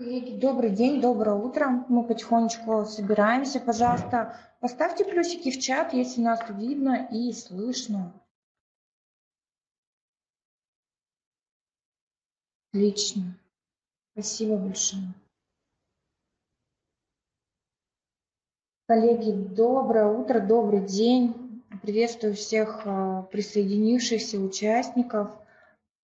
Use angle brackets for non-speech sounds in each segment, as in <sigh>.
Коллеги, добрый день, доброе утро. Мы потихонечку собираемся. Пожалуйста, поставьте плюсики в чат, если нас видно и слышно. Отлично. Спасибо большое. Коллеги, доброе утро, добрый день. Приветствую всех э, присоединившихся участников.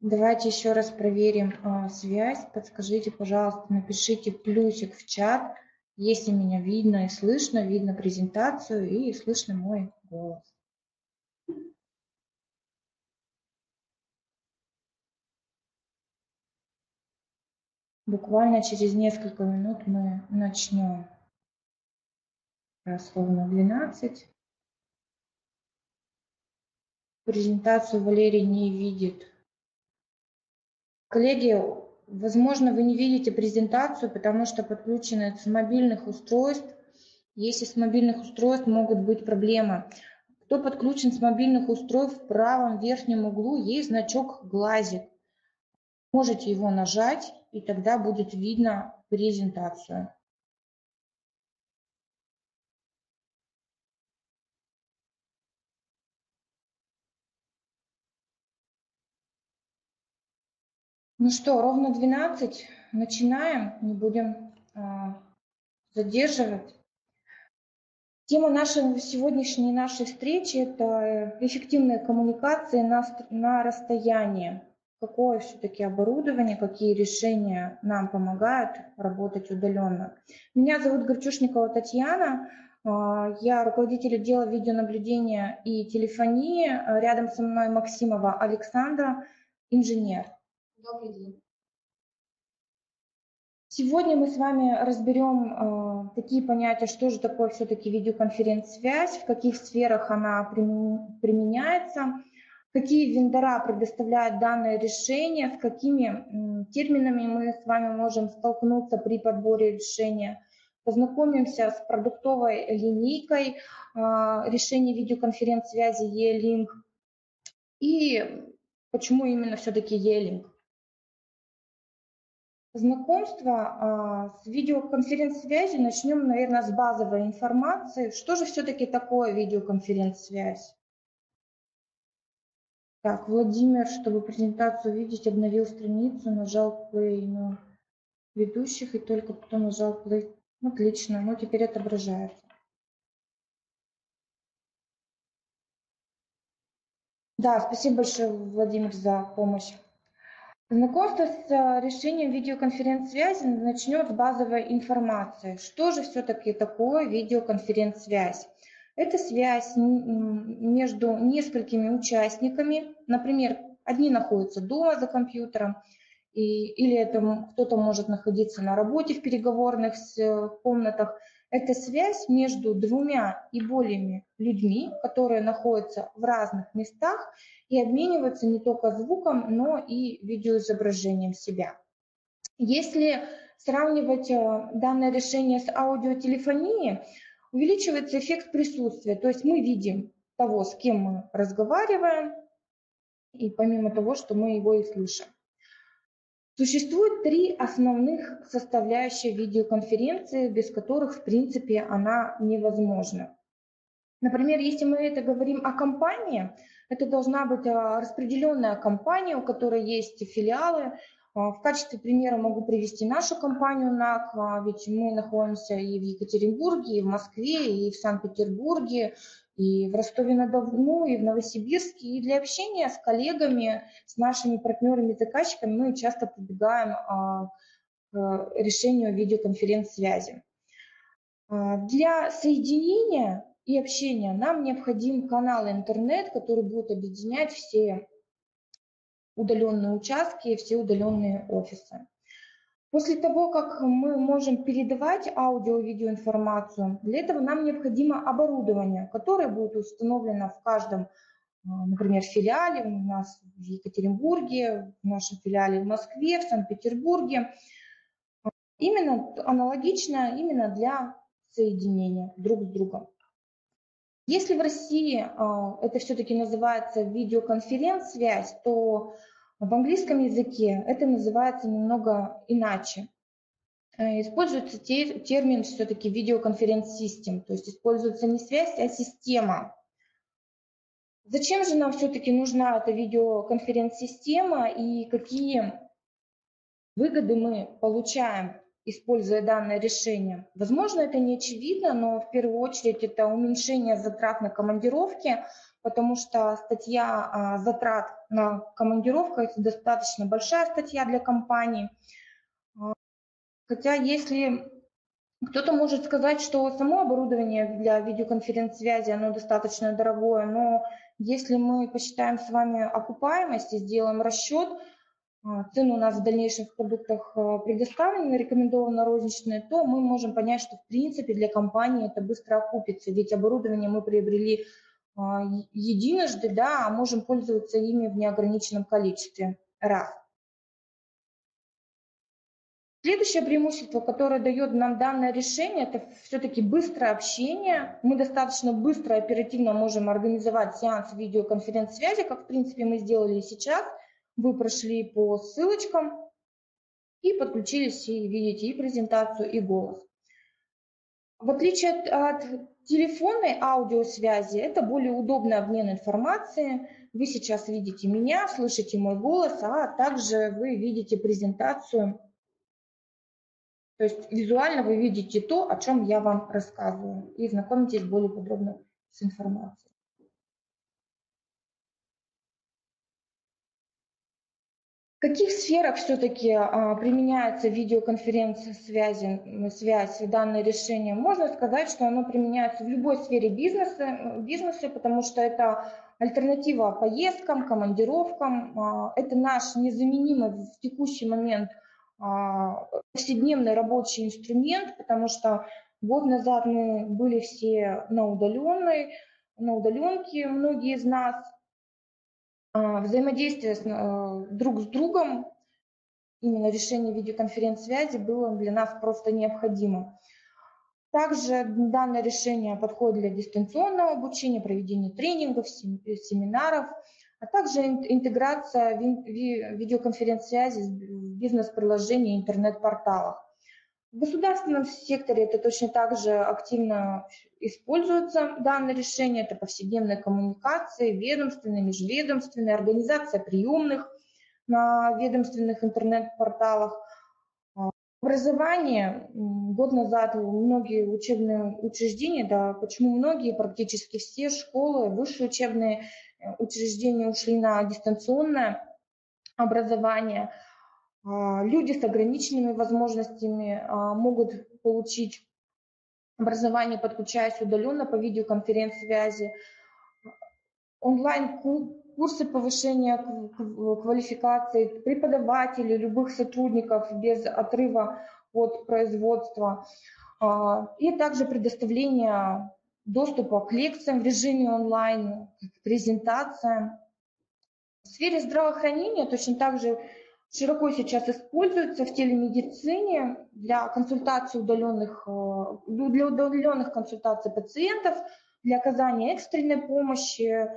Давайте еще раз проверим а, связь. Подскажите, пожалуйста, напишите плюсик в чат, если меня видно и слышно, видно презентацию и слышно мой голос. Буквально через несколько минут мы начнем. Раз ровно 12. Презентацию Валерий не видит. Коллеги, возможно, вы не видите презентацию, потому что подключены с мобильных устройств. Если с мобильных устройств могут быть проблемы. Кто подключен с мобильных устройств, в правом верхнем углу есть значок глазик. Можете его нажать, и тогда будет видно презентацию. Ну что, ровно 12. Начинаем, не будем а, задерживать. Тема нашей сегодняшней нашей встречи – это эффективная коммуникация на, на расстоянии. Какое все-таки оборудование, какие решения нам помогают работать удаленно. Меня зовут Горчушникова Татьяна. А, я руководитель отдела видеонаблюдения и телефонии. Рядом со мной Максимова Александра, инженер. Добрый день. Сегодня мы с вами разберем э, такие понятия, что же такое все-таки видеоконференц-связь, в каких сферах она применяется, какие вендора предоставляют данное решение, с какими э, терминами мы с вами можем столкнуться при подборе решения. Познакомимся с продуктовой линейкой э, решений видеоконференц-связи E-Link и почему именно все-таки E-Link. Знакомство а, с видеоконференц-связью начнем, наверное, с базовой информации. Что же все-таки такое видеоконференц-связь? Так, Владимир, чтобы презентацию увидеть, обновил страницу, нажал play на ведущих и только потом нажал play. Отлично, ну теперь отображается. Да, спасибо большое, Владимир, за помощь. Знакомство с э, решением видеоконференц-связи начнет с базовой информации. Что же все-таки такое видеоконференц-связь? Это связь между несколькими участниками. Например, одни находятся дома за компьютером, и, или это кто-то может находиться на работе в переговорных э, комнатах. Это связь между двумя и более людьми, которые находятся в разных местах и обмениваются не только звуком, но и видеоизображением себя. Если сравнивать э, данное решение с аудиотелефонией, увеличивается эффект присутствия, то есть мы видим того, с кем мы разговариваем, и помимо того, что мы его и слышим. Существует три основных составляющие видеоконференции, без которых, в принципе, она невозможна. Например, если мы это говорим о компании, это должна быть а, распределенная компания, у которой есть филиалы. А, в качестве примера могу привести нашу компанию НАК, а, ведь мы находимся и в Екатеринбурге, и в Москве, и в Санкт-Петербурге, и в Ростове-на-Дону, и в Новосибирске. И для общения с коллегами, с нашими партнерами, заказчиками мы часто прибегаем а, к решению видеоконференц-связи. А, для соединения и общения нам необходим канал интернет, который будет объединять все удаленные участки, все удаленные офисы. После того, как мы можем передавать аудио-видеоинформацию, для этого нам необходимо оборудование, которое будет установлено в каждом, а, например, филиале, у нас в Екатеринбурге, в нашем филиале в Москве, в Санкт-Петербурге. Именно аналогично именно для соединения друг с другом. Если в России а, это все-таки называется видеоконференц-связь, то в английском языке это называется немного иначе. э, используется термин все-таки видеоконференц-систем, то есть используется не связь, а система. Зачем же нам все-таки нужна эта видеоконференц-система и какие выгоды мы получаем, используя данное решение? Возможно, это не очевидно, но в первую очередь это уменьшение затрат на командировки, потому что статья а, затрат на командировку – это достаточно большая статья для компании. А, хотя если кто-то может сказать, что само оборудование для видеоконференц-связи, оно достаточно дорогое, но если мы посчитаем с вами окупаемость и сделаем расчет, а, цены у нас в дальнейшем в продуктах предоставлены, рекомендованы розничные, то мы можем понять, что в принципе для компании это быстро окупится, ведь оборудование мы приобрели единожды, да, а можем пользоваться ими в неограниченном количестве раз. Следующее преимущество, которое дает нам данное решение, это все-таки быстрое общение. Мы достаточно быстро оперативно можем организовать сеанс видеоконференц-связи, как в принципе мы сделали сейчас. Вы прошли по ссылочкам и подключились, и видите и презентацию, и голос. В отличие от, от телефонной аудиосвязи, это более удобный обмен информацией. Вы сейчас видите меня, слышите мой голос, а также вы видите презентацию то есть визуально вы видите то, о чем я вам рассказываю, и знакомитесь более подробно с информацией. В каких сферах все-таки а, применяется видеоконференц-связи, связь, данное решение? Можно сказать, что оно применяется в любой сфере бизнеса, бизнеса потому что это альтернатива поездкам, командировкам. А, это наш незаменимый в текущий момент – а, повседневный рабочий инструмент, потому что год назад мы были все на удаленной, на удаленке, многие из нас. А, взаимодействие э, друг с другом, именно решение видеоконференц-связи было для нас просто необходимо. Также данное решение подходит для дистанционного обучения, проведения тренингов, семинаров – а также интеграция видеоконференц-связи в бизнес-приложении и интернет-порталах. В государственном секторе это точно так же активно используется данное решение. Это повседневные коммуникации, ведомственные, межведомственные, организация приемных на ведомственных интернет-порталах. А, образование. Год назад многие учебные учреждения, да почему многие, практически все школы, высшие учебные учреждения ушли на дистанционное образование. А, люди с ограниченными возможностями а, могут получить образование, подключаясь удаленно по видеоконференц-связи. Онлайн-курсы повышения квалификации преподавателей, любых сотрудников без отрыва от производства. А, и также предоставление доступа к лекциям в режиме онлайн, к презентациям. В сфере здравоохранения точно так же широко сейчас используется в телемедицине для консультаций удаленных, э, для удаленных консультаций пациентов, для оказания экстренной помощи, э,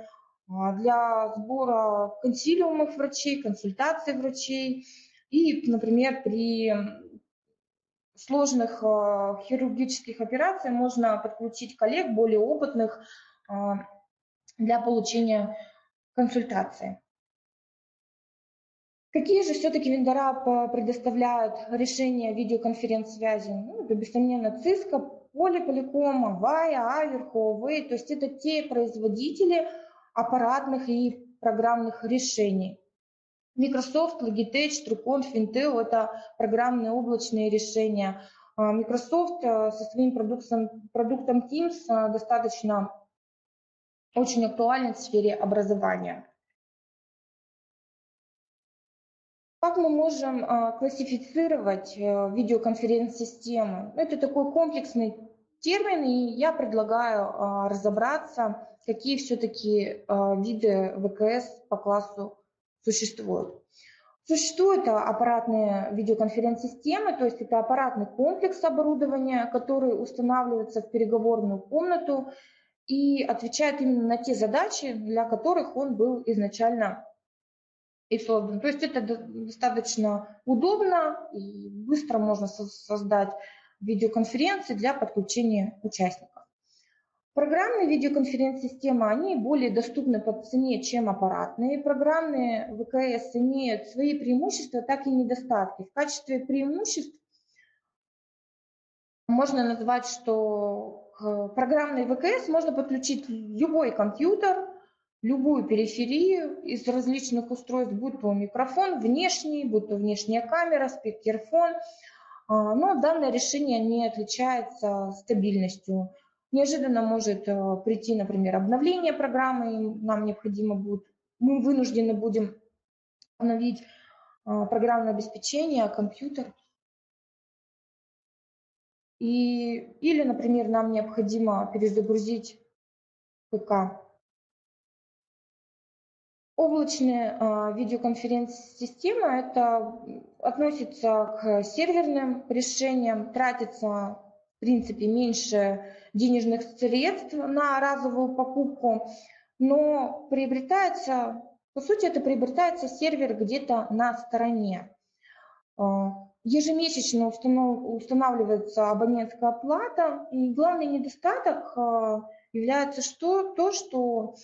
для сбора консилиумов врачей, консультаций врачей и, например, при сложных э, хирургических операций можно подключить коллег более опытных для получения консультации. Какие же все-таки вендора предоставляют решения видеоконференц-связи? Ну, это, бессомненно, Cisco, Polypolicom, Avaya, Aver, Huawei. То есть это те производители аппаратных и программных решений. Microsoft, Logitech, Truconf, Intel – это программные облачные решения. А, Microsoft э, со своим продуктом, продуктом Teams э, достаточно очень актуален в сфере образования. Как мы можем э, классифицировать видеоконференц-системы? Это такой комплексный термин, и я предлагаю разобраться, какие все-таки виды ВКС по классу существуют. Существуют аппаратные видеоконференц-системы, то есть это аппаратный комплекс оборудования, который устанавливается в переговорную комнату и отвечает именно на те задачи, для которых он был изначально и создан. То есть это достаточно удобно и быстро можно создать видеоконференции для подключения участников. Программные видеоконференц-системы, они более доступны по цене, чем аппаратные. Программные ВКС имеют свои преимущества, так и недостатки. В качестве преимуществ можно назвать, что к программной ВКС можно подключить любой компьютер, любую периферию из различных устройств, будь то микрофон внешний, будь то внешняя камера, спикерфон. А, но данное решение не отличается стабильностью. Неожиданно может э, прийти, например, обновление программы, нам необходимо будет, мы вынуждены будем обновить а, программное обеспечение, компьютер. И, или, например, нам необходимо перезагрузить ПК Облачные а, видеоконференц-системы это относится к серверным решениям, тратится в принципе меньше денежных средств на разовую покупку, но приобретается, по сути, это приобретается сервер где-то на стороне. А, ежемесячно устанавливается абонентская плата, и главный недостаток а, является что, то, что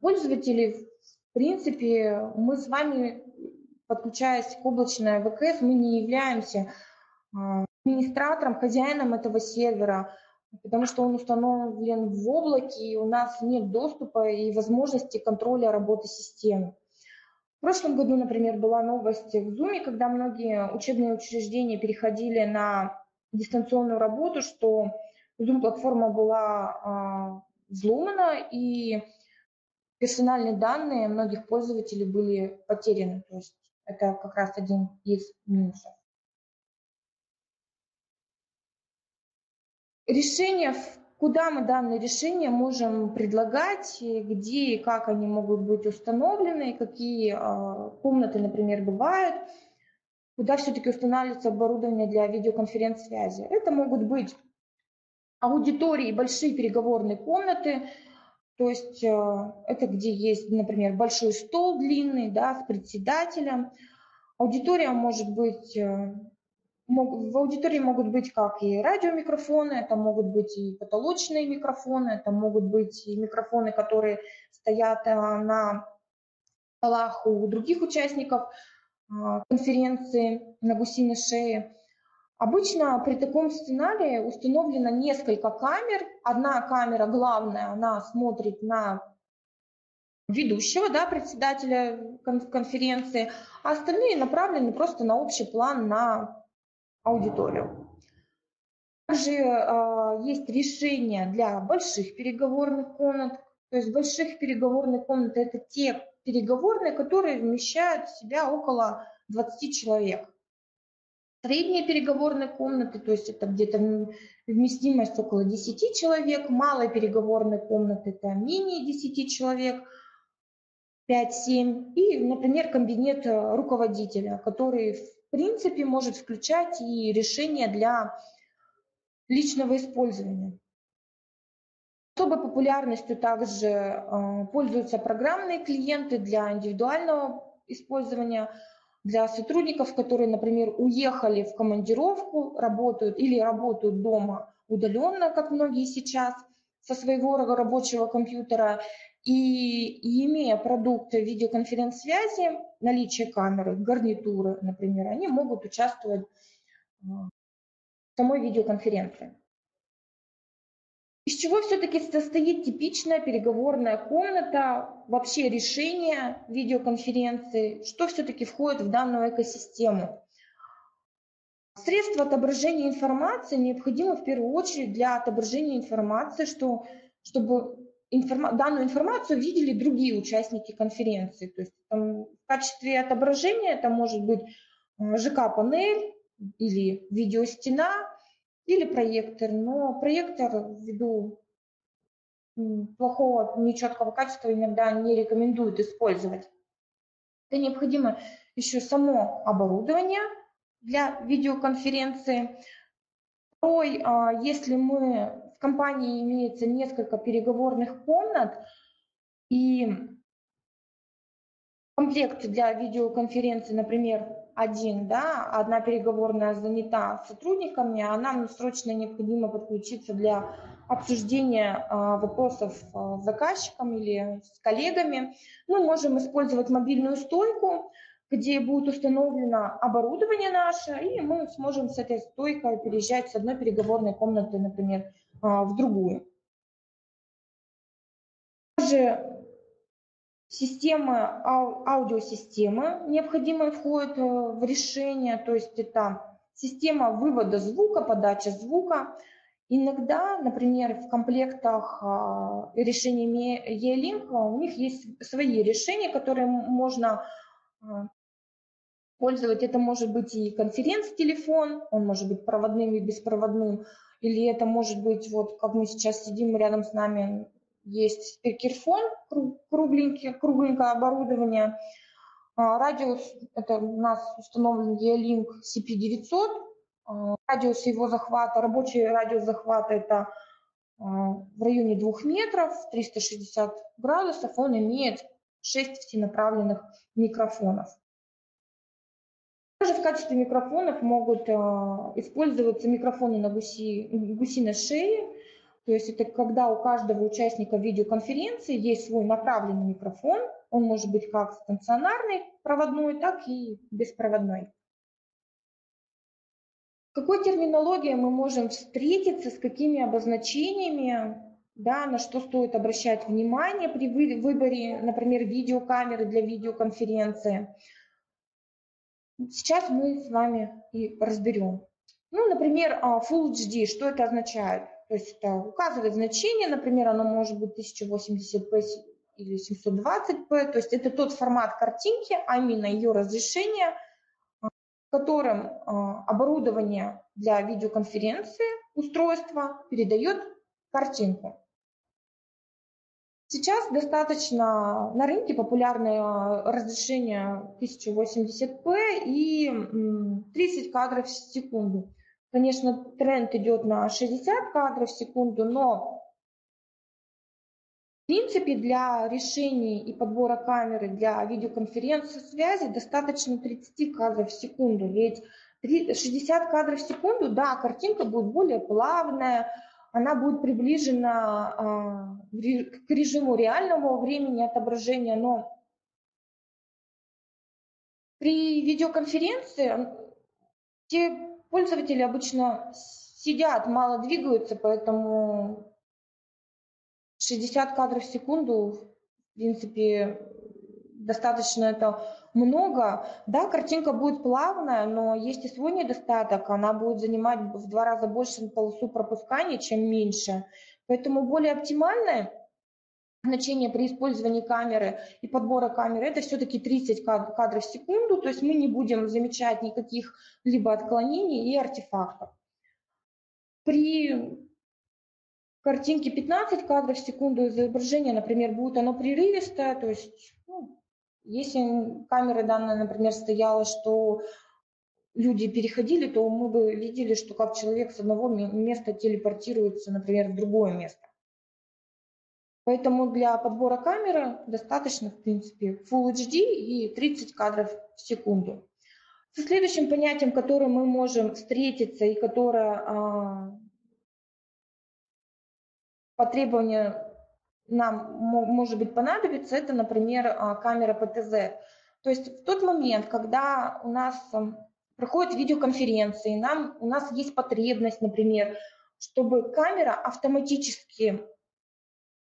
Пользователи, в принципе, мы с вами, подключаясь к облачной ВКС, мы не являемся а, администратором, хозяином этого сервера, потому что он установлен в облаке, и у нас нет доступа и возможности контроля работы системы. В прошлом году, например, была новость в Zoom, когда многие учебные учреждения переходили на дистанционную работу, что Zoom-платформа была а, взломана, и персональные данные многих пользователей были потеряны. То есть это как раз один из минусов. Решения, куда мы данные решения можем предлагать, где и как они могут быть установлены, какие а, комнаты, например, бывают, куда все-таки устанавливается оборудование для видеоконференц-связи. Это могут быть аудитории, большие переговорные комнаты, то есть э, это где есть, например, большой стол длинный, да, с председателем. Аудитория может быть, э, в аудитории могут быть как и радиомикрофоны, это могут быть и потолочные микрофоны, это могут быть и микрофоны, которые стоят э, на столах у других участников конференции на гусиной шее. Обычно при таком сценарии установлено несколько камер. Одна камера главная, она смотрит на ведущего, да, председателя конференции, а остальные направлены просто на общий план, на аудиторию. Также э, есть решения для больших переговорных комнат. То есть больших переговорных комнат – это те переговорные, которые вмещают в себя около 20 человек средние переговорные комнаты, то есть это где-то вместимость около 10 человек, малые переговорные комнаты это менее 10 человек, 5-7, и, например, кабинет э, руководителя, который в принципе может включать и решения для личного использования. Особой популярностью также э, пользуются программные клиенты для индивидуального использования – для сотрудников, которые, например, уехали в командировку, работают или работают дома удаленно, как многие сейчас, со своего рабочего компьютера, и, и имея продукты видеоконференц-связи, наличие камеры, гарнитуры, например, они могут участвовать в самой видеоконференции. Из чего все-таки состоит типичная переговорная комната, вообще решение видеоконференции, что все-таки входит в данную экосистему? Средства отображения информации необходимы в первую очередь для отображения информации, что, чтобы информа данную информацию видели другие участники конференции. То есть там, в качестве отображения это может быть э, ЖК-панель или видеостена, или проектор, но проектор ввиду плохого, нечеткого качества иногда не рекомендуют использовать. Это необходимо еще само оборудование для видеоконференции. Второй, а, если мы в компании имеется несколько переговорных комнат, и комплект для видеоконференции, например, один, да, одна переговорная занята сотрудниками, а нам срочно необходимо подключиться для обсуждения а, вопросов а, с заказчиком или с коллегами. Мы можем использовать мобильную стойку, где будет установлено оборудование наше, и мы сможем с этой стойкой переезжать с одной переговорной комнаты, например, а, в другую. Также системы, аудиосистемы необходимые входят э, в решение, то есть это система вывода звука, подача звука. Иногда, например, в комплектах а, решений E-Link у них есть свои решения, которые можно а, пользовать. Это может быть и конференц-телефон, он может быть проводным и беспроводным, или это может быть, вот как мы сейчас сидим рядом с нами, есть спикерфон, кругленькое, кругленькое оборудование. А, радиус, это у нас установлен E-Link CP900. А, радиус его захвата, рабочий радиус захвата это а, в районе 2 метров, 360 градусов. Он имеет 6 всенаправленных микрофонов. Также в качестве микрофонов могут использоваться микрофоны на гуси, гусиной шее, то есть это когда у каждого участника видеоконференции есть свой направленный микрофон. Он может быть как стационарный, проводной, так и беспроводной. В какой терминологии мы можем встретиться, с какими обозначениями, да, на что стоит обращать внимание при выборе, например, видеокамеры для видеоконференции. Сейчас мы с вами и разберем. Ну, например, а, Full HD, что это означает? То есть это указывает значение, например, оно может быть 1080p или 720p, то есть это тот формат картинки, а именно ее разрешение, в котором а, оборудование для видеоконференции устройства передает картинку. Сейчас достаточно на рынке популярное разрешение 1080p и 30 кадров в секунду. Конечно, тренд идет на 60 кадров в секунду, но в принципе для решений и подбора камеры для видеоконференции связи достаточно 30 кадров в секунду. Ведь 60 кадров в секунду, да, картинка будет более плавная, она будет приближена э, к режиму реального времени отображения, но при видеоконференции те Пользователи обычно сидят, мало двигаются, поэтому 60 кадров в секунду, в принципе, достаточно это много. Да, картинка будет плавная, но есть и свой недостаток. Она будет занимать в два раза больше полосу пропускания, чем меньше. Поэтому более оптимальная значение при использовании камеры и подбора камеры, это все-таки 30 кадров в секунду, то есть мы не будем замечать никаких либо отклонений и артефактов. При картинке 15 кадров в секунду изображение, например, будет оно прерывистое, то есть ну, если камера данная, например, стояла, что люди переходили, то мы бы видели, что как человек с одного места телепортируется, например, в другое место. Поэтому для подбора камеры достаточно, в принципе, Full HD и 30 кадров в секунду. Со следующим понятием, которое мы можем встретиться и которое а, по требованию нам может быть понадобится, это, например, а, камера ПТЗ. То есть в тот момент, когда у нас проходят видеоконференции, нам, у нас есть потребность, например, чтобы камера автоматически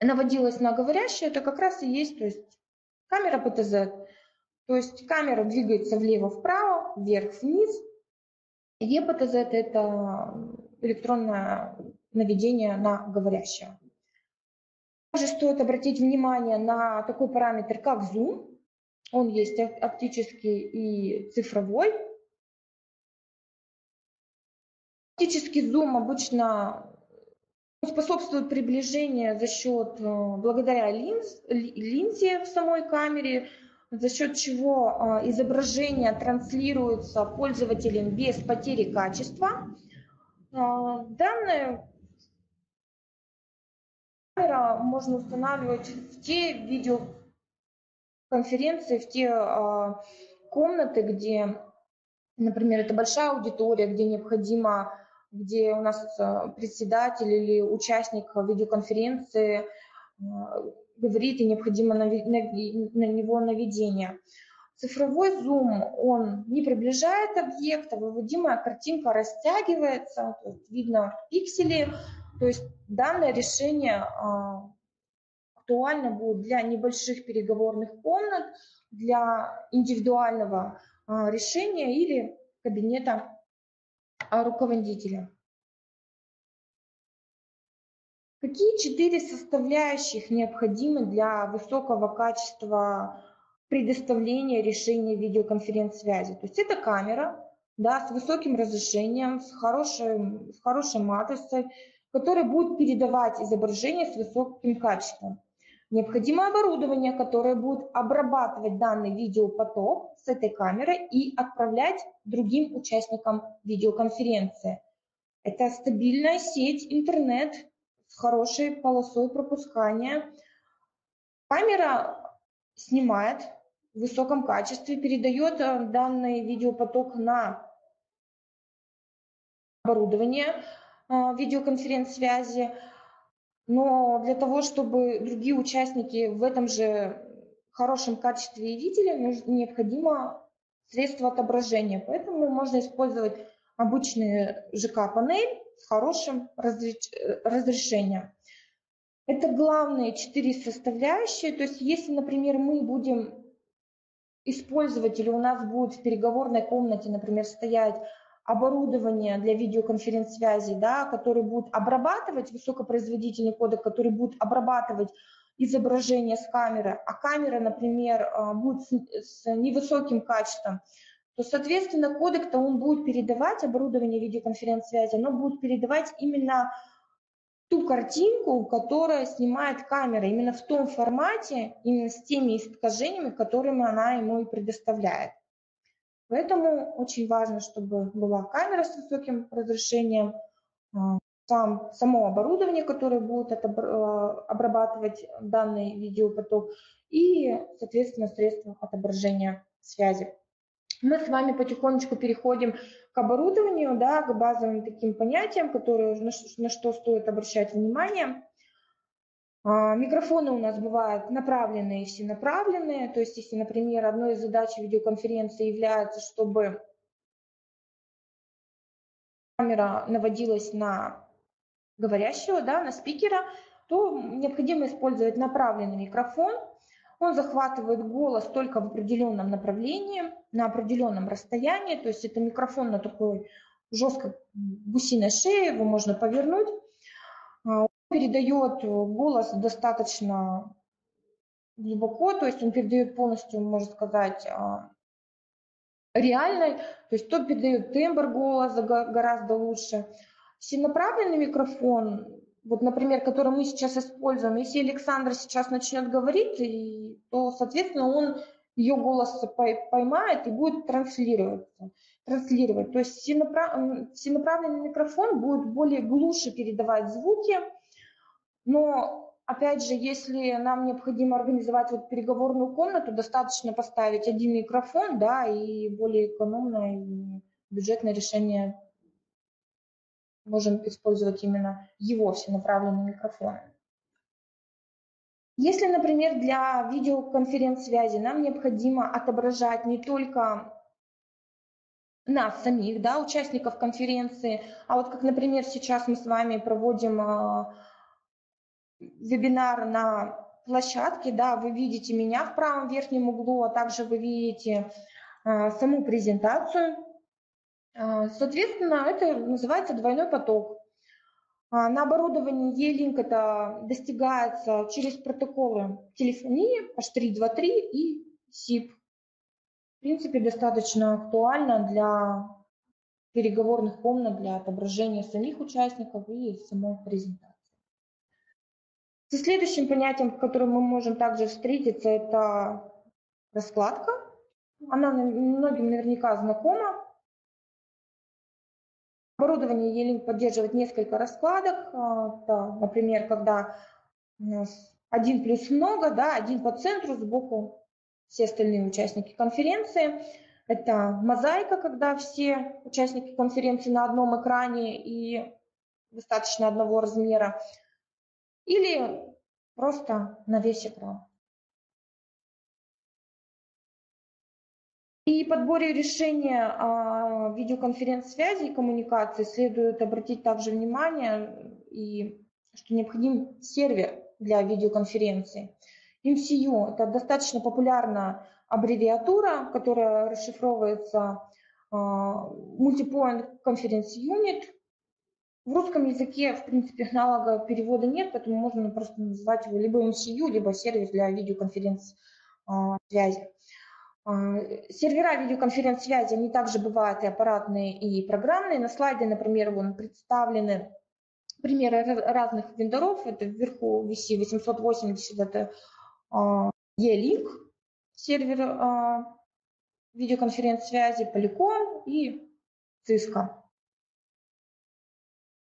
наводилась на говорящее, это как раз и есть то есть, камера ПТЗ. То есть камера двигается влево-вправо, вверх-вниз. ЕПТЗ – это электронное наведение на говорящее. Также стоит обратить внимание на такой параметр, как зум. Он есть оптический и цифровой. Оптический зум обычно способствует приближению за счет, э, благодаря линз, линзе в самой камере, за счет чего э, изображение транслируется пользователем без потери качества. Э, данная камера можно устанавливать в те видео конференции, в те комнаты, где, например, это большая аудитория, где необходимо, где у нас а, председатель или участник видеоконференции говорит, и необходимо на, него наведение. Цифровой зум, он не приближает объект, а выводимая картинка растягивается, видно пиксели, то есть данное решение актуально будет для небольших переговорных комнат, для индивидуального решения или кабинета руководителя. Какие четыре составляющих необходимы для высокого качества предоставления решения видеоконференц-связи? То есть это камера да, с высоким разрешением, с хорошей, с хорошей матрицей, которая будет передавать изображение с высоким качеством. Необходимо оборудование, которое будет обрабатывать данный видеопоток с этой камеры и отправлять другим участникам видеоконференции. Это стабильная сеть интернет с хорошей полосой пропускания. Камера снимает в высоком качестве, передает э, данный видеопоток на оборудование э, видеоконференц-связи, но для того, чтобы другие участники в этом же хорошем качестве видели, необходимо средство отображения. Поэтому можно использовать обычный ЖК-панель с хорошим разрешением. Это главные четыре составляющие. То есть если, например, мы будем использовать или у нас будет в переговорной комнате, например, стоять оборудование для видеоконференц-связи, да, который будет обрабатывать высокопроизводительный кодек, который будет обрабатывать изображение с камеры, а камера, например, а, будет с невысоким качеством, то, соответственно, кодек-то он будет передавать оборудование видеоконференц-связи, оно будет передавать именно ту картинку, которая снимает камера, именно в том формате, именно с теми искажениями, которыми она ему и предоставляет. Поэтому очень важно, чтобы была камера с высоким разрешением, а, сам, само оборудование, которое будет а, обрабатывать данный видеопоток и, соответственно, средства отображения связи. Мы с вами потихонечку переходим к оборудованию, да, к базовым таким понятиям, которые, на, на что стоит обращать внимание. А, микрофоны у нас бывают направленные и всенаправленные. То есть, если, например, одной из задач видеоконференции является, чтобы камера наводилась на говорящего, да, на спикера, то необходимо использовать направленный микрофон. Он захватывает голос только в определенном направлении, на определенном расстоянии. То есть это микрофон на такой жесткой гусиной шее, его можно повернуть. Передает э, голос достаточно глубоко, то есть он передает полностью, можно сказать, а, реальной, то есть тот передает тембр голоса гораздо лучше. Всенаправленный микрофон, вот, например, который мы сейчас используем, если Александр сейчас начнет говорить, то, соответственно, он ее голос поймает и будет транслироваться, транслировать. То есть всенаправленный микрофон будет более глуше передавать звуки, но, опять же, если нам необходимо организовать вот переговорную комнату, достаточно поставить один микрофон, да, и более экономное и бюджетное решение можем использовать именно его всенаправленный микрофон. Если, например, для видеоконференц-связи нам необходимо отображать не только нас самих, да, участников конференции, а вот как, например, сейчас мы с вами проводим а, вебинар на площадке, да, вы видите меня в правом верхнем углу, а также вы видите а, саму презентацию. А, соответственно, это называется двойной поток. А, на оборудовании E-Link это достигается через протоколы телефонии H323 и SIP. В принципе, достаточно актуально для переговорных комнат, для отображения самих участников и самой презентации. Со следующим понятием, с которым мы можем также встретиться, это раскладка. Она многим наверняка знакома. Оборудование E-Link поддерживает несколько раскладок. А, да, например, когда у нас один плюс много, да, один по центру, сбоку все остальные участники конференции. Это мозаика, когда все участники конференции на одном экране и достаточно одного размера. Или просто на весь экран. При подборе решения а, видеоконференц-связи и коммуникации следует обратить также внимание, и, что необходим сервер для видеоконференции. MCU – это достаточно популярная аббревиатура, которая расшифровывается а, Multipoint Conference Unit. В русском языке, в принципе, аналога перевода нет, поэтому можно просто называть его либо MCU, либо сервис для видеоконференц-связи. А, сервера видеоконференц-связи, они также бывают и аппаратные, и программные. На слайде, например, вон представлены примеры разных вендоров. Это вверху VC880, это а, E-Link, сервер а, видеоконференц-связи, Polycom и Cisco.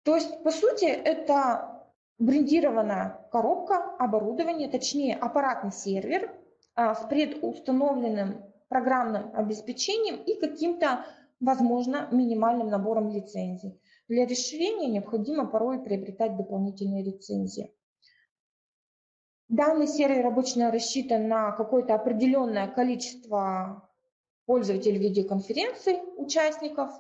То есть, по сути, это брендированная коробка оборудования, точнее, аппаратный сервер с предустановленным программным обеспечением и каким-то, возможно, минимальным набором лицензий. Для расширения необходимо порой приобретать дополнительные лицензии. Данный сервер обычно рассчитан на какое-то определенное количество пользователей видеоконференций, участников.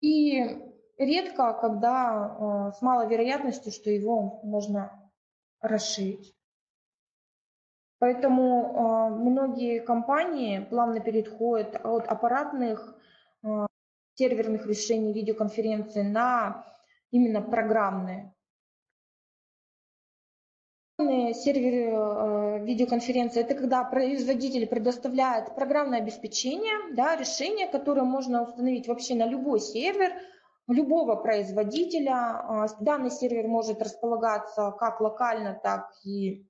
И редко, когда э, с малой вероятностью, что его можно расширить. Поэтому э, многие компании плавно переходят от аппаратных э, серверных решений видеоконференции на именно программные. Серверы э, видеоконференции – это когда производитель предоставляет программное обеспечение, да, решение, которое можно установить вообще на любой сервер, любого производителя. Данный сервер может располагаться как локально, так и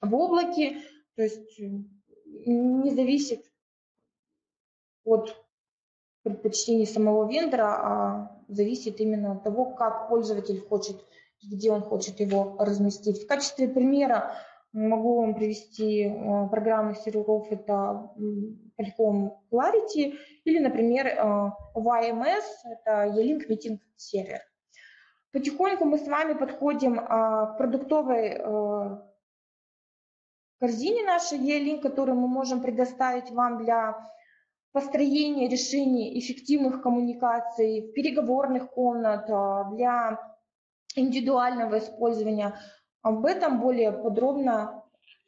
в облаке, то есть не зависит от предпочтений самого вендора, а зависит именно от того, как пользователь хочет, где он хочет его разместить. В качестве примера могу вам привести э, программных серверов, это Polycom Clarity или, например, э, YMS, это E-Link Meeting сервер. Потихоньку мы с вами подходим э, к продуктовой корзине нашей E-Link, которую мы можем предоставить вам для построения решений эффективных коммуникаций, переговорных комнат, а, для индивидуального использования. Об этом более подробно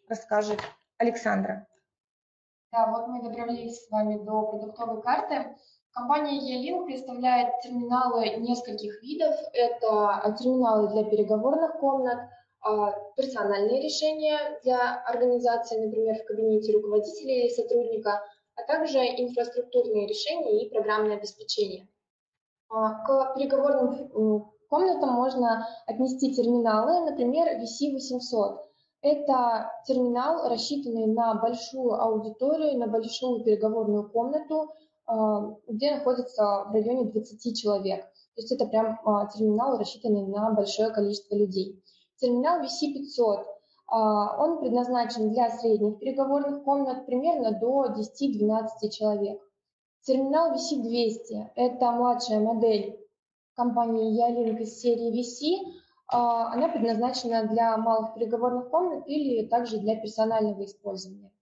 расскажет Александра. Да, вот мы добрались с вами до продуктовой карты. Компания E-Link представляет терминалы нескольких видов. Это терминалы для переговорных комнат, а, персональные решения для организации, например, в кабинете руководителя или сотрудника, а также инфраструктурные решения и программное обеспечение. А, к переговорным комнатам можно отнести терминалы, например, VC800. Это терминал, рассчитанный на большую аудиторию, на большую переговорную комнату, а, где находится в районе 20 человек. То есть это прям терминал, рассчитанный на большое количество людей. Терминал VC500. А, он предназначен для средних переговорных комнат примерно до 10-12 человек. Терминал VC200 – это младшая модель компании Ялинк из серии VC. А, она предназначена для малых переговорных комнат или также для персонального использования.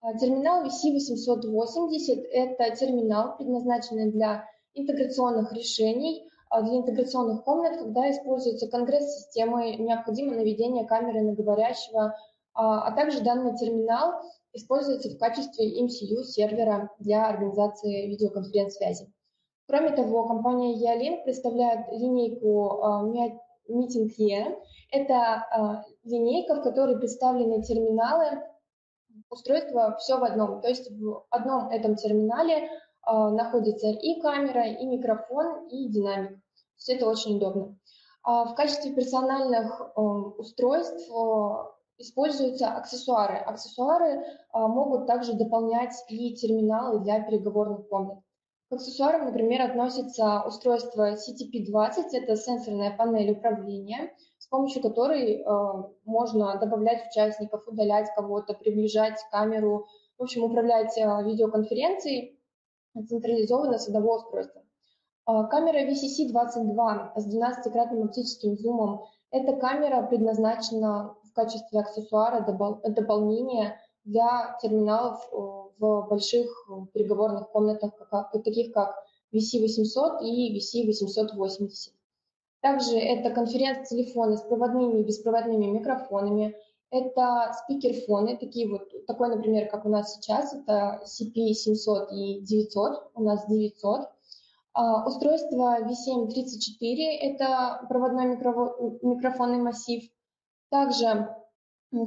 А, терминал VC880 – это терминал, предназначенный для интеграционных решений, а для интеграционных комнат, когда используется конгресс-системой, необходимо наведение камеры на говорящего, а, также данный терминал используется в качестве MCU сервера для организации видеоконференц-связи. Кроме того, компания Ялин представляет линейку а, Meeting Here. Это линейка, в которой представлены терминалы, устройства все в одном. То есть в одном этом терминале а, находится и камера, и микрофон, и динамик. То есть это очень удобно. А, в качестве персональных устройств э, используются аксессуары. Аксессуары могут также дополнять и терминалы для переговорных комнат. К аксессуарам, например, относится устройство CTP-20, это сенсорная панель управления, с помощью которой можно добавлять участников, удалять кого-то, приближать камеру, в общем, управлять видеоконференцией централизованно с одного устройства. Камера VCC-22 с 12-кратным оптическим зумом – эта камера предназначена в качестве аксессуара, дополнения для терминалов э, в больших э, переговорных комнатах, таких как VC800 и VC880. Также это конференц-телефоны с проводными и беспроводными микрофонами, это спикерфоны, такие вот, такой, например, как у нас сейчас, это CP700 и 900, у нас 900. А, устройство VCM34 – это проводной микрофонный массив. Также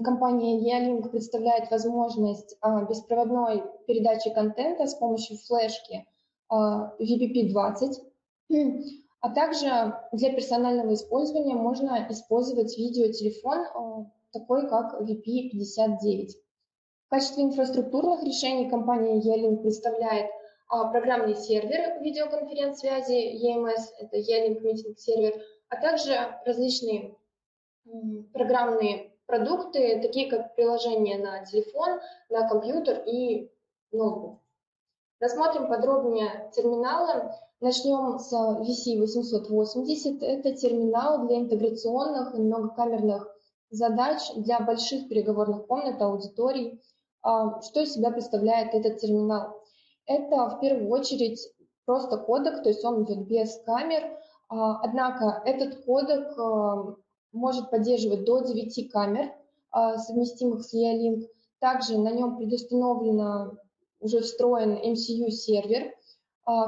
компания E-Link представляет возможность а, беспроводной передачи контента с помощью флешки а, VPP-20. А также для персонального использования можно использовать видеотелефон такой как VP59. В качестве инфраструктурных решений компания E-Link представляет а, программный сервер видеоконференц-связи EMS, это E-Link Meeting сервер, а также различные программные продукты, такие как приложения на телефон, на компьютер и ноутбук. Рассмотрим подробнее терминалы. Начнем с VC880. Это терминал для интеграционных и многокамерных задач для больших переговорных комнат, аудиторий. А, что из себя представляет этот терминал? Это в первую очередь просто кодек, то есть он идет без камер, а, однако этот кодек а, может поддерживать до 9 камер, совместимых с E-Link. Также на нем предустановлено уже встроен MCU-сервер.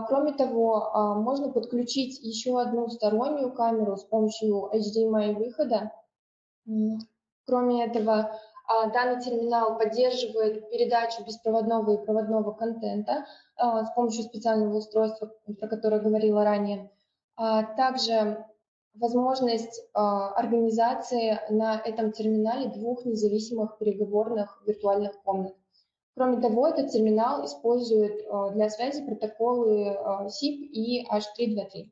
Кроме того, можно подключить еще одну стороннюю камеру с помощью HDMI-выхода, Кроме этого, а, данный терминал поддерживает передачу беспроводного и проводного контента а, с помощью специального устройства, про которое говорила ранее. А, также возможность организации на этом терминале двух независимых переговорных виртуальных комнат. Кроме того, этот терминал использует для связи протоколы SIP и H323.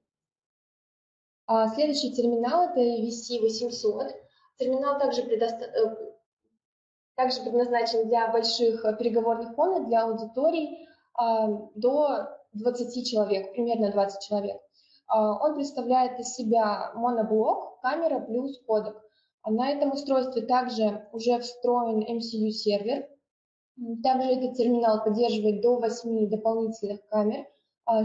Следующий терминал – это VC800. Терминал также, предоста... Э, также предназначен для больших э, переговорных комнат, для аудиторий а, до 20 человек, примерно 20 человек. А, он представляет из себя моноблок, камера плюс кодек. А на этом устройстве также уже встроен MCU-сервер. Также этот терминал поддерживает до 8 дополнительных камер,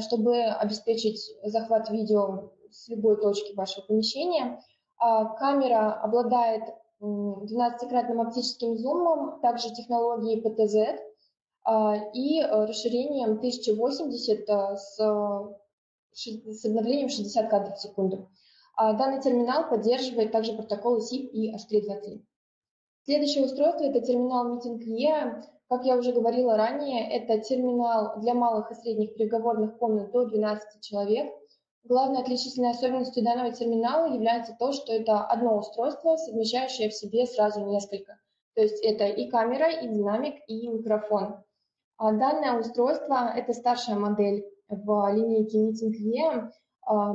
чтобы обеспечить захват видео с любой точки вашего помещения. А, камера обладает 12-кратным оптическим зумом, также технологией PTZ а, и э, расширением 1080 э, с, с обновлением 60 кадров в секунду. А, данный терминал поддерживает также протоколы SIP и H323. Следующее устройство – это терминал Meeting E. Как я уже говорила ранее, это терминал для малых и средних переговорных комнат до 12 человек – Главной отличительной особенностью данного терминала является то, что это одно устройство, совмещающее в себе сразу несколько. То есть это и камера, и динамик, и микрофон. А данное устройство – это старшая модель в линейке Meeting VM. А,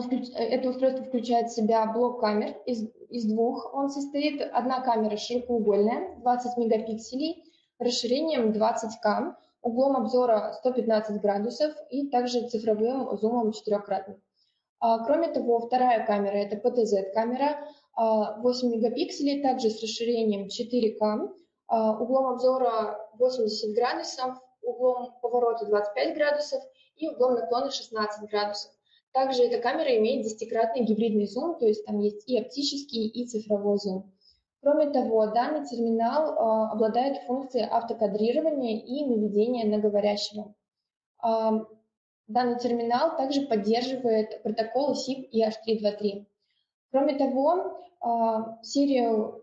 включ... Это устройство включает в себя блок камер из, из двух. Он состоит, одна камера широкоугольная, 20 мегапикселей, расширением 20К, углом обзора 115 градусов и также цифровым зумом четырехкратным. А, кроме того, вторая камера – это PTZ-камера, 8 а, мегапикселей, также с расширением 4К, а, углом обзора 80 градусов, углом поворота 25 градусов и углом наклона 16 градусов. Также эта камера имеет десятикратный гибридный зум, то есть там есть и оптический, и цифровой зум. Кроме того, данный терминал э, обладает функцией автокадрирования и наведения на говорящего. Э, данный терминал также поддерживает протоколы SIP и H323. Кроме того, э, серию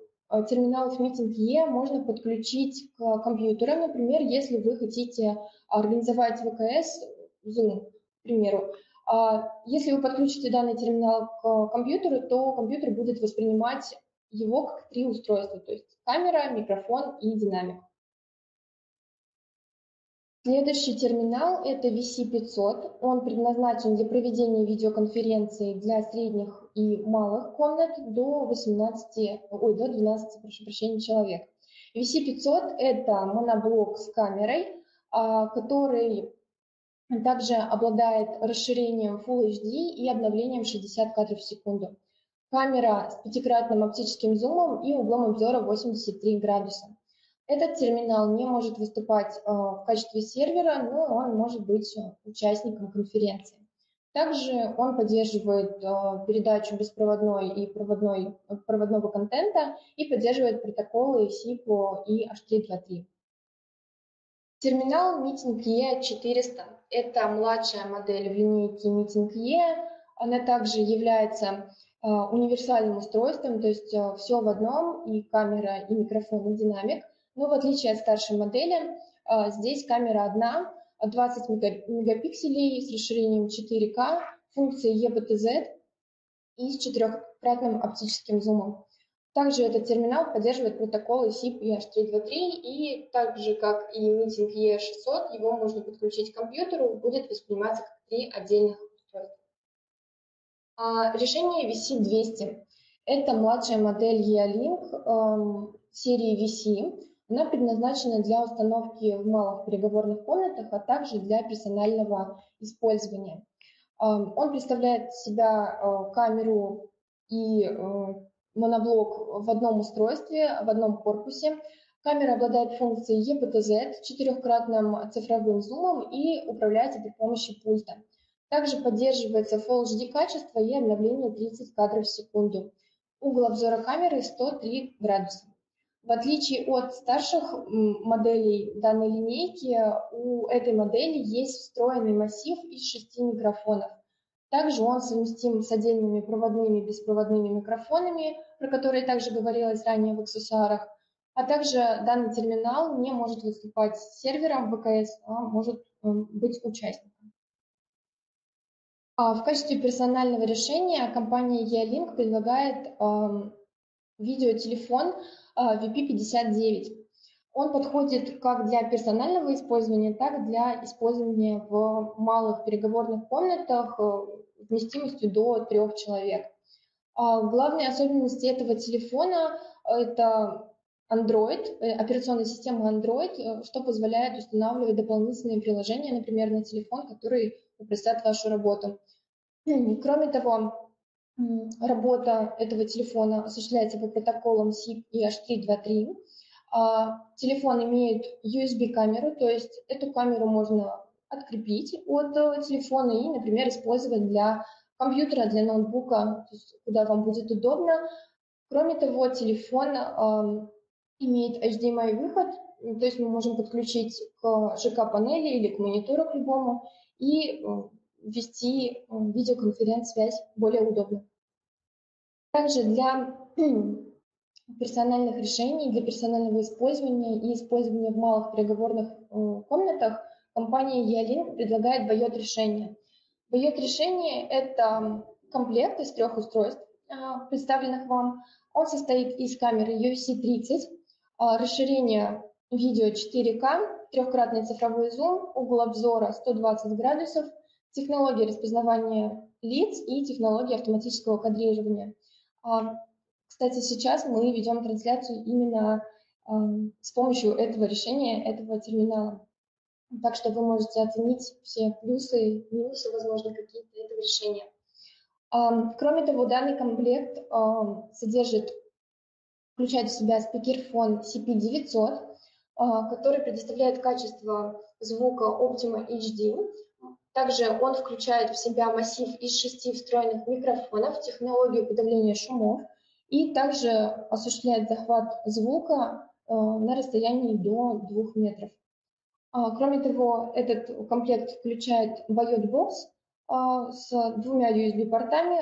терминалов Meeting E можно подключить к компьютерам, например, если вы хотите организовать ВКС, Zoom, к примеру. Если вы подключите данный терминал к компьютеру, то компьютер будет воспринимать его как три устройства, то есть камера, микрофон и динамик. Следующий терминал – это VC500. Он предназначен для проведения видеоконференций для средних и малых комнат до 18, ой, до 12, прошу прощения, человек. VC500 – это моноблок с камерой, а, который также обладает расширением Full HD и обновлением 60 кадров в секунду. Камера с пятикратным оптическим зумом и углом обзора 83 градуса. Этот терминал не может выступать э, в качестве сервера, но он может быть участником конференции. Также он поддерживает э, передачу беспроводной и проводной, проводного контента и поддерживает протоколы SIPO и H323. Терминал Meeting E 400 – это младшая модель в линейке Meeting E. Она также является э, универсальным устройством, то есть все в одном, и камера, и микрофон, и динамик. Но в отличие от старшей модели, а, здесь камера одна, 20 мегапикселей с расширением 4К, функцией EBTZ и с четырехкратным оптическим зумом. Также этот терминал поддерживает протоколы SIP и H323, и так же, как и Meeting E600, его можно подключить к компьютеру, будет восприниматься как три отдельных устройства. А решение VC200 – это младшая модель E-Link э, серии VC, она предназначена для установки в малых переговорных комнатах, а также для персонального использования. Он представляет себя э, камеру и э, моноблок в одном устройстве, в одном корпусе. Камера обладает функцией EPTZ, четырехкратным цифровым зумом и управляется при помощи пульта. Также поддерживается Full HD качество и обновление 30 кадров в секунду. Угол обзора камеры 103 градуса. В отличие от старших моделей данной линейки, у этой модели есть встроенный массив из шести микрофонов. Также он совместим с отдельными проводными и беспроводными микрофонами, про которые также говорилось ранее в аксессуарах. А также данный терминал не может выступать сервером ВКС, а может эм, быть участником. А в качестве персонального решения компания E-Link предлагает эм, видеотелефон VP59. А, Он подходит как для персонального использования, так и для использования в малых переговорных комнатах э, вместимостью до трех человек. А, главные особенности этого телефона – это Android, э, операционная система Android, э, что позволяет устанавливать дополнительные приложения, например, на телефон, которые упростят вашу работу. Кроме того, работа этого телефона осуществляется по протоколам SIP и H323. А, телефон имеет USB-камеру, то есть эту камеру можно открепить от э, телефона и, например, использовать для компьютера, для ноутбука, куда вам будет удобно. Кроме того, телефон э, имеет HDMI-выход, то есть мы можем подключить к ЖК-панели или к монитору к любому и э, вести видеоконференц-связь более удобно. Также для <clears throat> персональных решений, для персонального использования и использования в малых переговорных э, комнатах компания E-Link предлагает Bayot решение. Bayot решение – это комплект из трех устройств, э, представленных вам. Он состоит из камеры UFC-30, э, расширение видео 4К, трехкратный цифровой зум, угол обзора 120 градусов – технологии распознавания лиц и технологии автоматического кадрирования. А, кстати, сейчас мы ведем трансляцию именно с помощью этого решения, этого терминала. Так что вы можете оценить все плюсы минусы, возможно, какие-то этого решения. Кроме того, данный комплект содержит, включает в себя спикерфон CP900, который предоставляет качество звука Optima HD, также он включает в себя массив из шести встроенных микрофонов, технологию подавления шумов и также осуществляет захват звука э, на расстоянии до 2 метров. А, кроме того, этот комплект включает Biot Box а, с двумя USB-портами,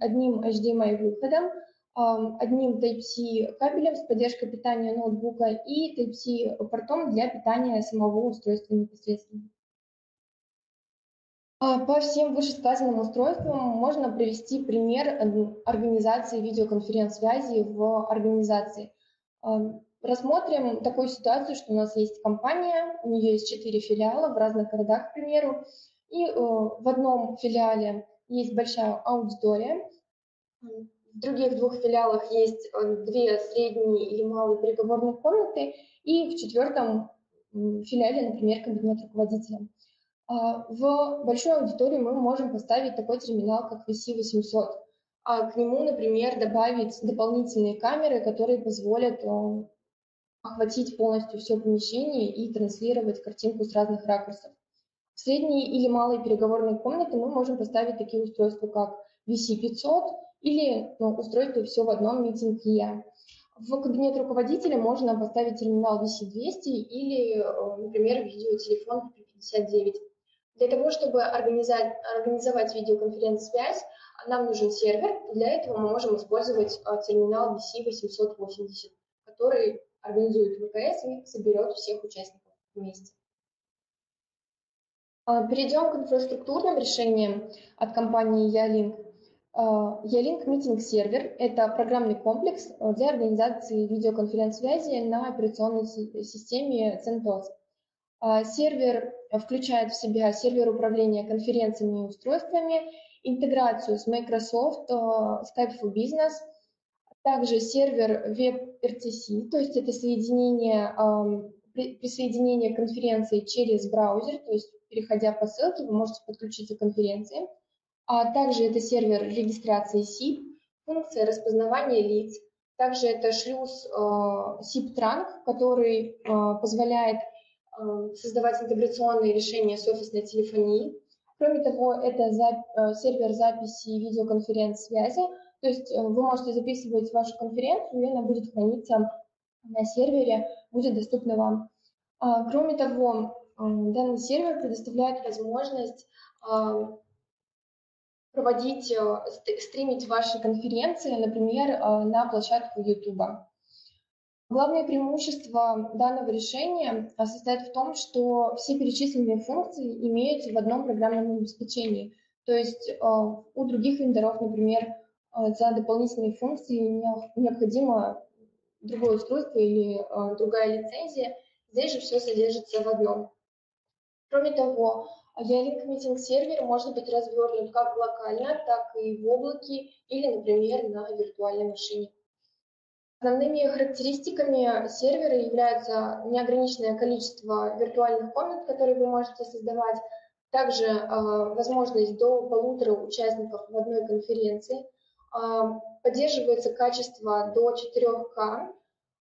одним HDMI-выходом, а, одним Type-C кабелем с поддержкой питания ноутбука и Type-C портом для питания самого устройства непосредственно. А, по всем вышесказанным устройствам можно привести пример организации видеоконференц-связи в организации. А, рассмотрим такую ситуацию, что у нас есть компания, у нее есть четыре филиала в разных городах, к примеру, и э, в одном филиале есть большая аудитория, В других двух филиалах есть две средние или малые переговорные комнаты, и в четвертом филиале, например, кабинет руководителя. А, в большой аудитории мы можем поставить такой терминал, как VC800, а к нему, например, добавить дополнительные камеры, которые позволят э, охватить полностью все помещение и транслировать картинку с разных ракурсов. В средние или малые переговорные комнаты мы можем поставить такие устройства, как VC500 или ну, устройство все в одном митинг я. В кабинет руководителя можно поставить терминал VC200 или, э, например, видеотелефон 59. Для того, чтобы организовать, организовать видеоконференц-связь, нам нужен сервер. Для этого мы можем использовать э, терминал VC880, который организует ВКС и соберет всех участников вместе. Э, перейдем к инфраструктурным решениям от компании Ялинк. E-Link Meeting Server – это программный комплекс э, для организации видеоконференц-связи на операционной системе CentOS. А, сервер включает в себя сервер управления конференциями и устройствами, интеграцию с Microsoft, э, Skype for Business, также сервер WebRTC, то есть это соединение, присоединение конференции через браузер, то есть переходя по ссылке, вы можете подключиться к конференции – а также это сервер регистрации SIP, функция распознавания лиц. Также это шлюз э, SIP-транк, который э, позволяет э, создавать интеграционные решения с офисной телефонией. Кроме того, это за, сервер записи видеоконференц-связи. То есть вы можете записывать вашу конференцию, и она будет храниться на сервере, будет доступна вам. А, кроме того, данный сервер предоставляет возможность проводить, э, стримить ваши конференции, например, э, на площадку YouTube. Главное преимущество данного решения э, состоит в том, что все перечисленные функции имеются в одном программном обеспечении. То есть у других вендоров, например, за дополнительные функции необходимо другое устройство или другая лицензия. Здесь же все содержится в одном. Кроме того, Ялинк Meeting сервер может быть развернут как локально, так и в облаке или, например, на виртуальной машине. Основными характеристиками сервера являются неограниченное количество виртуальных комнат, которые вы можете создавать, также э, возможность до полутора участников в одной конференции, э, поддерживается качество до 4К,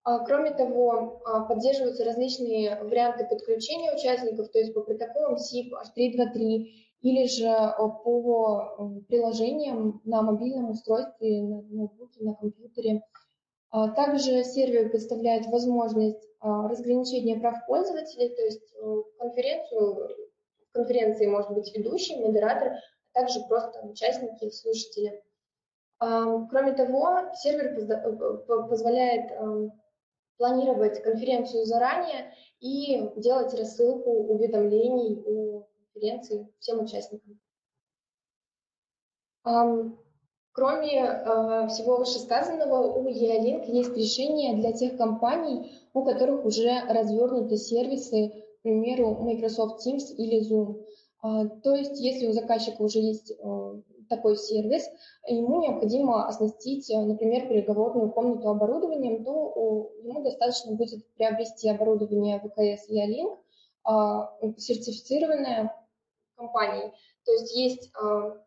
а, кроме того, а, поддерживаются различные варианты подключения участников, то есть по протоколам SIP H323 или же а, по приложениям на мобильном устройстве, на ноутбуке, на компьютере. Также сервер представляет возможность разграничения прав пользователей, то есть э, конференцию, в конференции может быть ведущий, модератор, а также просто участники, слушатели. Кроме того, сервер э, позволяет планировать конференцию заранее и делать рассылку уведомлений о конференции всем участникам. Кроме э, всего вышесказанного, у E-Link есть решение для тех компаний, у которых уже развернуты сервисы, к примеру, Microsoft Teams или Zoom. А, то есть, если у заказчика уже есть э, такой сервис, ему необходимо оснастить, э, например, переговорную комнату оборудованием, то ему достаточно будет приобрести оборудование ВКС Ялинк, сертифицированное компанией. То есть есть а,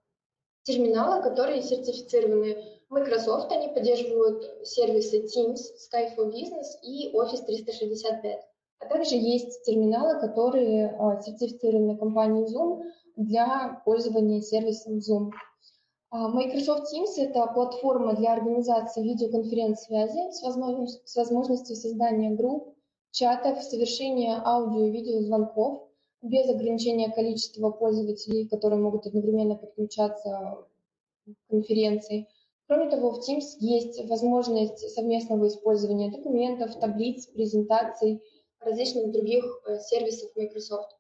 терминалы, которые сертифицированы Microsoft, они поддерживают сервисы Teams, Skype for Business и Office 365. А также есть терминалы, которые а, сертифицированы компанией Zoom для пользования сервисом Zoom. А, Microsoft Teams – это платформа для организации видеоконференц-связи с, возможностью, создания групп, чатов, совершения аудио- и видеозвонков без ограничения количества пользователей, которые могут одновременно подключаться к конференции. Кроме того, в Teams есть возможность совместного использования документов, таблиц, презентаций, различных других э, сервисов Microsoft.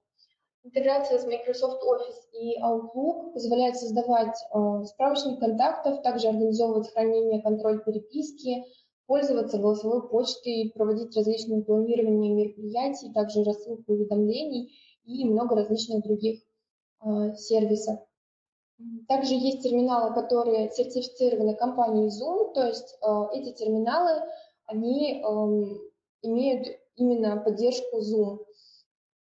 Интеграция с Microsoft Office и Outlook позволяет создавать э, справочник контактов, также организовывать хранение, контроль переписки, пользоваться голосовой почтой, проводить различные планирования мероприятий, также рассылку уведомлений и много различных других э, сервисов. Также есть терминалы, которые сертифицированы компанией Zoom, то есть э, эти терминалы, они э, имеют именно поддержку Zoom.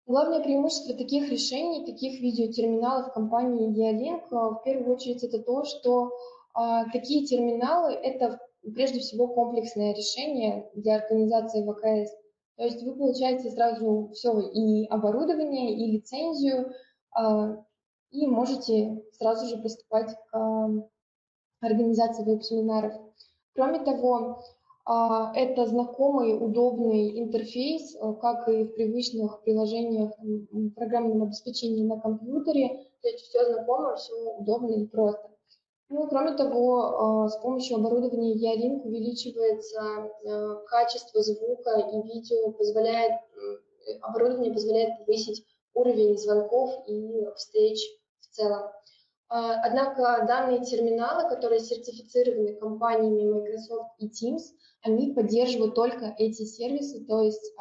Главное преимущество таких решений, таких видеотерминалов компании Dialink э, в первую очередь это то, что э, такие терминалы – это прежде всего комплексное решение для организации ВКС. То есть вы получаете сразу все и оборудование, и лицензию, э, и можете сразу же приступать к организации веб-семинаров. Кроме того, а, это знакомый, удобный интерфейс, э, как и в привычных приложениях программного обеспечения на компьютере. То есть все знакомо, все удобно и просто. Ну, кроме того, а, с помощью оборудования Ялинк увеличивается э, качество звука и видео, позволяет, оборудование позволяет повысить уровень звонков и встреч в целом. Однако данные терминалы, которые сертифицированы компаниями Microsoft и Teams, они поддерживают только эти сервисы, то есть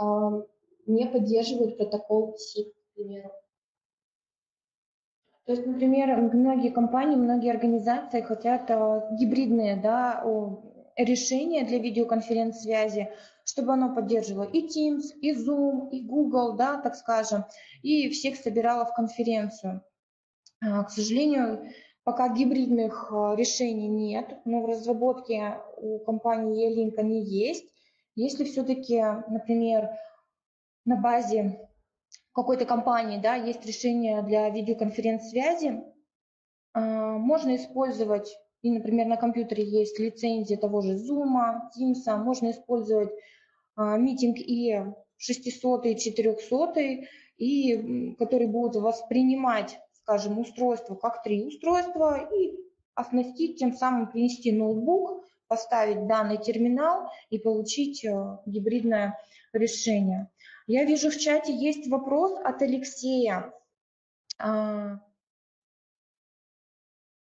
не поддерживают протокол SIP, к примеру. То есть, например, многие компании, многие организации хотят а, гибридные да, решения для видеоконференц-связи, чтобы оно поддерживало и Teams, и Zoom, и Google, да, так скажем, и всех собирало в конференцию. А, к сожалению, пока гибридных а, решений нет, но в разработке у компании E-Link они есть. Если все-таки, например, на базе какой-то компании да, есть решение для видеоконференц-связи, а, можно использовать, и, например, на компьютере есть лицензия того же Zoom, Teams, можно использовать митинг и 600 и 400, и который будут воспринимать скажем, устройство как три устройства и оснастить, тем самым принести ноутбук, поставить данный терминал и получить э, гибридное решение. Я вижу в чате есть вопрос от Алексея. А,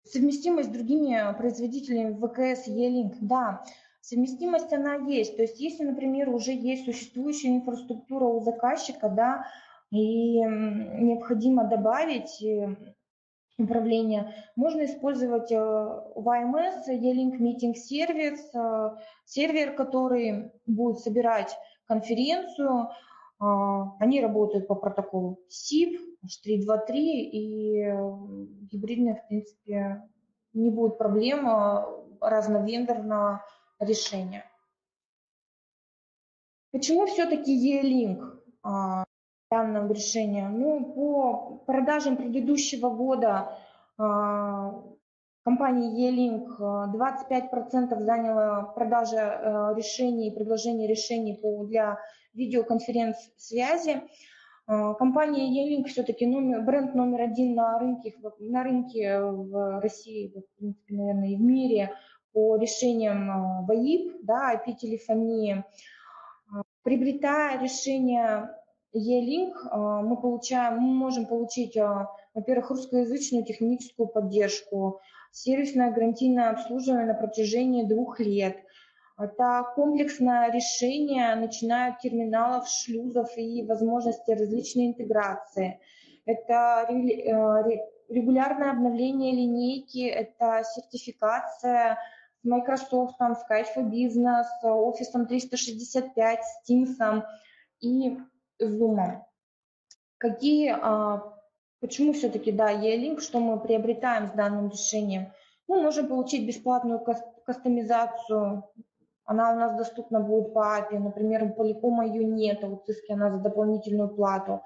совместимость с другими производителями ВКС E-Link. Да, совместимость она есть. То есть если, например, уже есть существующая инфраструктура у заказчика, да, и необходимо добавить э, управления. Можно использовать YMS, э, E-Link Meeting Service, э, сервер, который будет собирать конференцию. Они работают по протоколу SIP, H323, и гибридная, в принципе, не будет проблем разновендорного решения. Почему все-таки E-Link? данном решении? Ну, по продажам предыдущего года а, компания E-Link 25% заняла продажа а, решений, предложений решений для видеоконференц-связи. А, компания E-Link все-таки номер, бренд номер один на рынке, на рынке в России, в принципе, наверное, и в мире по решениям ВАИП, да, IP-телефонии. Приобретая решение E-Link а, мы, получаем, мы можем получить, а, во-первых, русскоязычную техническую поддержку, сервисное гарантийное обслуживание на протяжении двух лет. Это комплексное решение, начиная от терминалов, шлюзов и возможности различной интеграции. Это э, регулярное обновление линейки, это сертификация с Microsoft, Skype for Business, Office 365, Teams и Zoom. Какие, а, почему все-таки, да, E-Link, что мы приобретаем с данным решением? Мы можем получить бесплатную кастомизацию, она у нас доступна будет по API, например, у Polycom ее нет, а у Cisco она за дополнительную плату.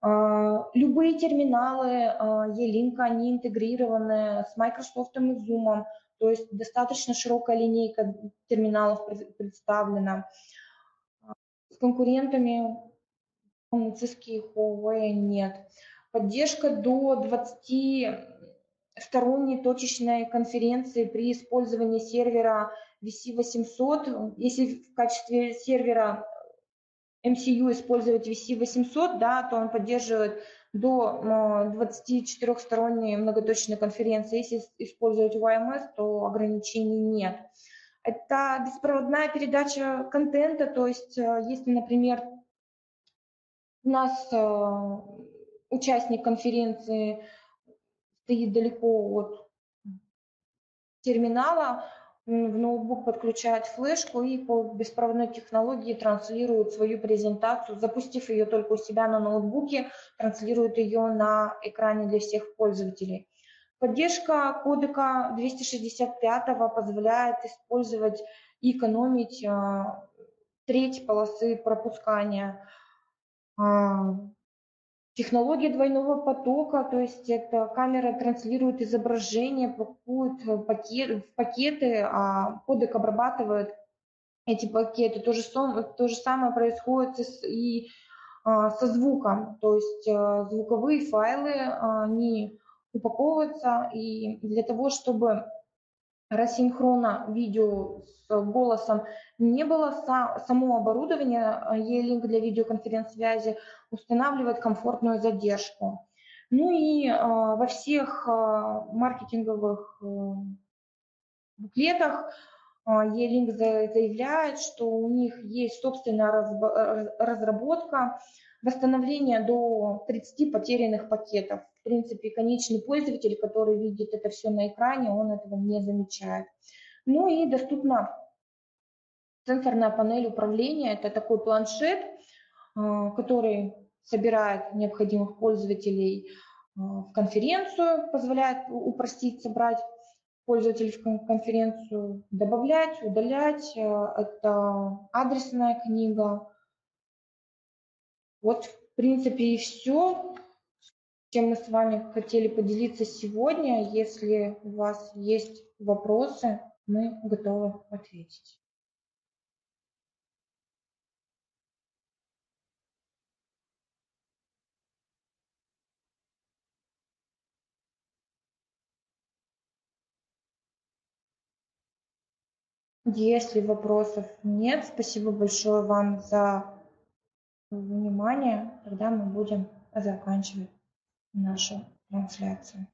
А, любые терминалы а, E-Link, они интегрированы с Microsoft и Zoom, то есть достаточно широкая линейка терминалов представлена. С конкурентами нацистских Huawei нет. Поддержка до 20 сторонней точечной конференции при использовании сервера VC800. Если в качестве сервера MCU использовать VC800, да, то он поддерживает до 24-сторонней многоточной конференции. Если использовать YMS, то ограничений нет. Это беспроводная передача контента, то есть э, если, например, у нас э, участник конференции стоит далеко от терминала, в ноутбук подключает флешку и по беспроводной технологии транслирует свою презентацию, запустив ее только у себя на ноутбуке, транслирует ее на экране для всех пользователей. Поддержка кодека 265 позволяет использовать и экономить а, треть полосы пропускания. А, технология двойного потока, то есть это камера транслирует изображение, пакует пакет, в пакеты, а кодек обрабатывает эти пакеты. То же, то же самое происходит и а, со звуком, то есть звуковые файлы, они упаковываются, и для того, чтобы рассинхрона видео с голосом не было, само оборудование E-Link для видеоконференц-связи устанавливает комфортную задержку. Ну и э, во всех э, маркетинговых э, буклетах E-Link заявляет, что у них есть собственная разработка восстановления до 30 потерянных пакетов. В принципе, конечный пользователь, который видит это все на экране, он этого не замечает. Ну и доступна сенсорная панель управления. Это такой планшет, э, который собирает необходимых пользователей э, в конференцию, позволяет упростить, собрать пользователей в конференцию, добавлять, удалять. Э, это адресная книга. Вот, в принципе, и все чем мы с вами хотели поделиться сегодня. Если у вас есть вопросы, мы готовы ответить. Если вопросов нет, спасибо большое вам за внимание. Тогда мы будем заканчивать нашу трансляцию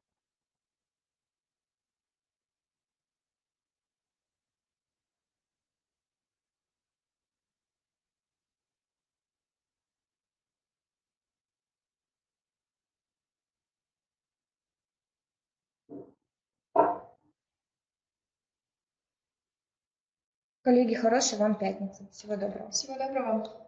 Коллеги, хорошей вам пятницы. Всего доброго. Всего доброго.